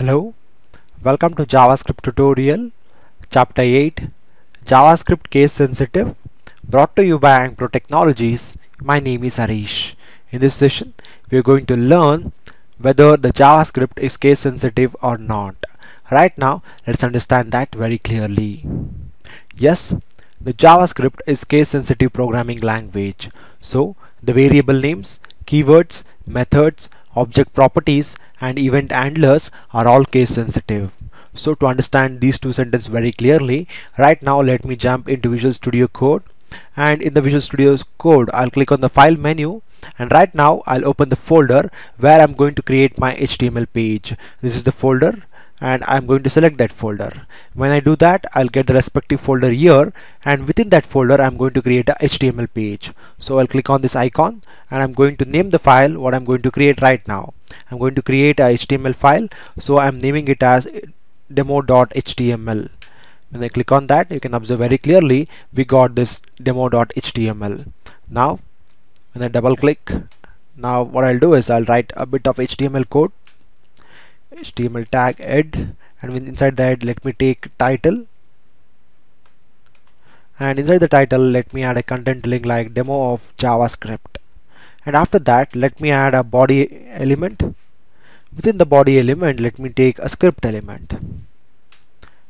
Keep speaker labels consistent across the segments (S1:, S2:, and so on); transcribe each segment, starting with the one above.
S1: Hello, welcome to JavaScript tutorial, chapter 8, JavaScript case sensitive, brought to you by Ankpro Technologies. My name is Harish. In this session, we are going to learn whether the JavaScript is case sensitive or not. Right now, let's understand that very clearly. Yes, the JavaScript is case sensitive programming language. So, the variable names, keywords, methods, object properties and event handlers are all case sensitive. So to understand these two sentences very clearly, right now let me jump into Visual Studio Code and in the Visual Studio Code I'll click on the file menu and right now I'll open the folder where I'm going to create my HTML page. This is the folder and I'm going to select that folder. When I do that, I'll get the respective folder here and within that folder I'm going to create a HTML page. So I'll click on this icon and I'm going to name the file what I'm going to create right now. I'm going to create a HTML file so I'm naming it as demo.html. When I click on that, you can observe very clearly we got this demo.html. Now when I double click, now what I'll do is I'll write a bit of HTML code html tag head and inside that let me take title. And inside the title let me add a content link like demo of javascript. And after that let me add a body element. Within the body element let me take a script element.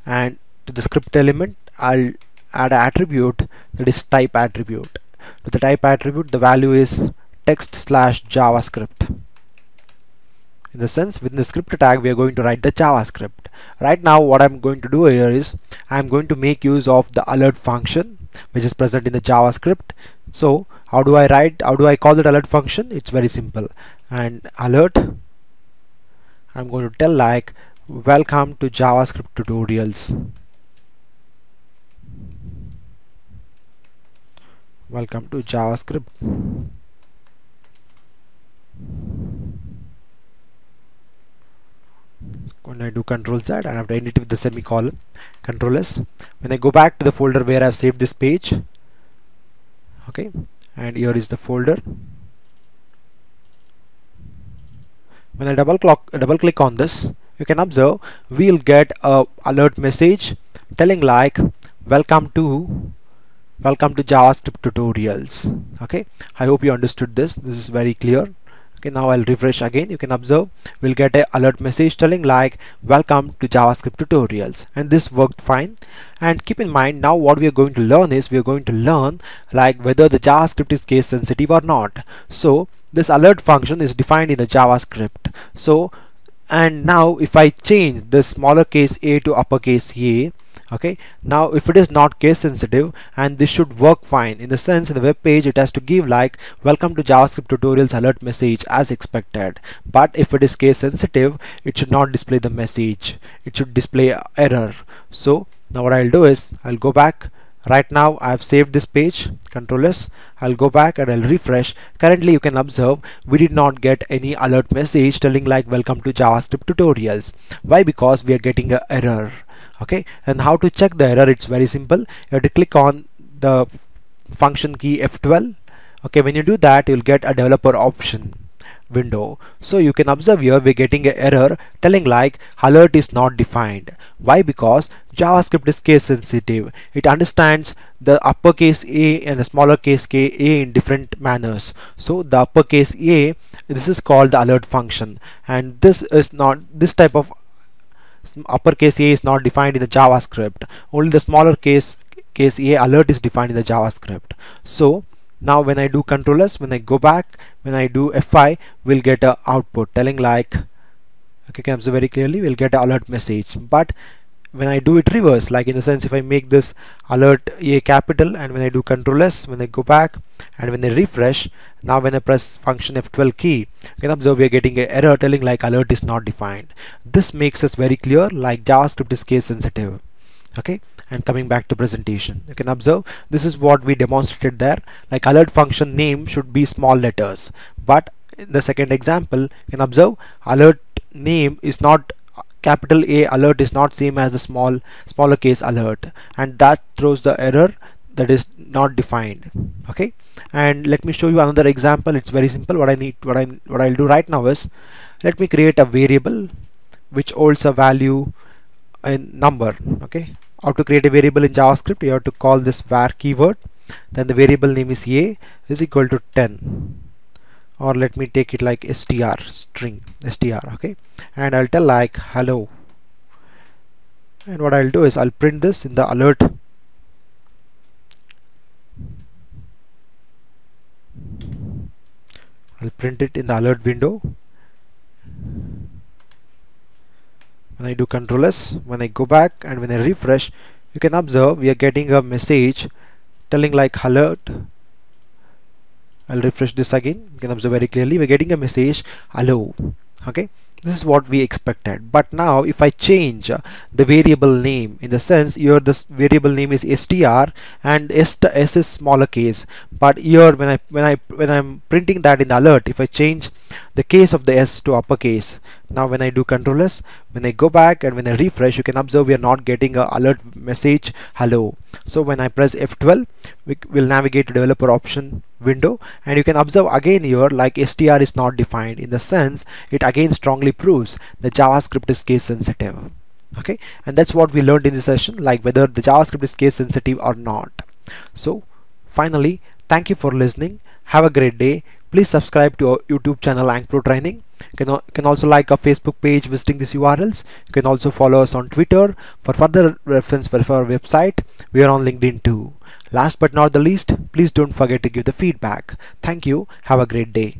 S1: And to the script element I'll add an attribute that is type attribute. To the type attribute the value is text slash javascript in the sense within the script tag we are going to write the JavaScript right now what I'm going to do here is I'm going to make use of the alert function which is present in the JavaScript so how do I write how do I call that alert function? It's very simple. And alert I'm going to tell like welcome to JavaScript tutorials. Welcome to JavaScript when I do control Z and I have to end it with the semicolon control S. When I go back to the folder where I've saved this page okay and here is the folder. When I double click double click on this you can observe we'll get a alert message telling like welcome to welcome to JavaScript tutorials. Okay I hope you understood this. This is very clear okay now I'll refresh again. You can observe we'll get a alert message telling like welcome to JavaScript tutorials. And this worked fine. And keep in mind now what we are going to learn is we are going to learn like whether the JavaScript is case sensitive or not. So this alert function is defined in the JavaScript. So and now if I change the smaller case a to uppercase a okay? Now if it is not case sensitive and this should work fine. In the sense in the web page it has to give like welcome to javascript tutorials alert message as expected. But if it is case sensitive it should not display the message. It should display error. So now what I'll do is I'll go back. Right now I've saved this page control S. I'll go back and I'll refresh. Currently you can observe we did not get any alert message telling like welcome to JavaScript tutorials. Why? Because we are getting an error okay? And how to check the error? It's very simple. You have to click on the function key F12 okay? When you do that you'll get a developer option window. So you can observe here we're getting an error telling like alert is not defined. Why? Because javascript is case sensitive. It understands the uppercase a and the smaller case k a in different manners. So the uppercase a this is called the alert function. And this is not this type of uppercase A is not defined in the JavaScript. Only the smaller case case A alert is defined in the JavaScript. So now when I do control S when I go back when I do F5 we'll get a output telling like okay comes very clearly? We'll get an alert message. But when I do it reverse like in the sense if I make this alert a capital and when I do control S when I go back and when I refresh now when I press function F12 key you can observe we are getting an error telling like alert is not defined. This makes us very clear like JavaScript is case sensitive okay? And coming back to presentation you can observe this is what we demonstrated there like alert function name should be small letters but in the second example you can observe alert name is not capital A alert is not same as the small smaller case alert. And that throws the error that is not defined. Okay? And let me show you another example. It's very simple. What I need what I what I'll do right now is let me create a variable which holds a value in number. Okay? How to create a variable in JavaScript? You have to call this var keyword. Then the variable name is a is equal to 10 or let me take it like str string str okay? And I'll tell like hello. And what I'll do is I'll print this in the alert. I'll print it in the alert window. When I do control S when I go back and when I refresh you can observe we are getting a message telling like alert I'll refresh this again. You can observe very clearly. We're getting a message. Hello. Okay? This is what we expected. But now if I change uh, the variable name in the sense here this variable name is str and s, s is smaller case. But here when I when I when I'm printing that in the alert if I change the case of the s to uppercase now when I do control s when I go back and when I refresh you can observe we are not getting a alert message hello. So when I press F12 we will navigate to developer option window and you can observe again here like str is not defined in the sense it again strongly proves the javascript is case sensitive. Okay? And that's what we learned in this session like whether the javascript is case sensitive or not. So finally thank you for listening. Have a great day please subscribe to our youtube channel Ankpro training you can, can also like our facebook page visiting these urls you can also follow us on twitter for further reference for our website we are on linkedin too Last but not the least, please don't forget to give the feedback. Thank you. Have a great day.